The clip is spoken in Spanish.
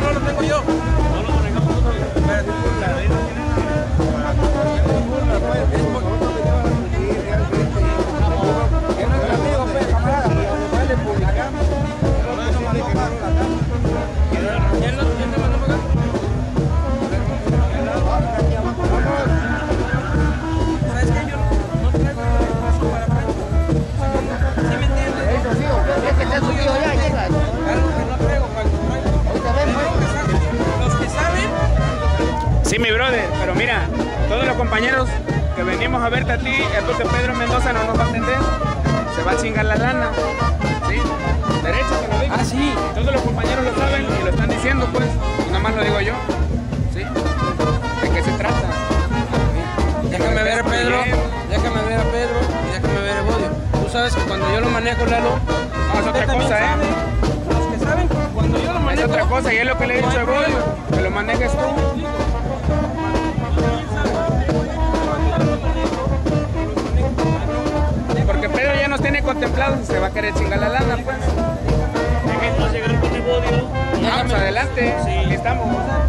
no lo tengo yo. Sí, mi brother, pero mira, todos los compañeros que venimos a verte a ti, es porque Pedro Mendoza no nos va a atender, se va a chingar la lana. ¿Sí? Derecho, te lo digo. Ah, sí. Todos los compañeros lo saben y lo están diciendo, pues. Y nada más lo digo yo. ¿Sí? ¿De qué se trata? déjame ver a Pedro, déjame ver a Pedro y déjame ver a Evodio. Tú sabes que cuando yo lo manejo, Lalo, No, es otra cosa, ¿eh? sabe, Los que saben, cuando yo lo Es manejo. otra cosa y es lo que le he dicho a problema. que lo manejes tú. Contemplados y se va a querer chingar la lana, pues. Llegar con el bodio. Vamos adelante, aquí estamos.